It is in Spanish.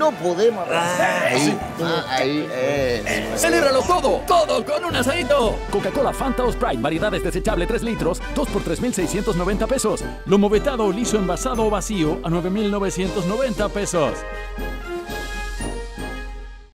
no podemos. Ah, ahí, ah, ahí, eh. ¡Celébralo todo! ¡Todo con un asadito! Coca-Cola Fanta o Sprite, variedades desechable 3 litros, 2 por 3,690 pesos. Lomo vetado liso envasado o vacío a 9,990 pesos.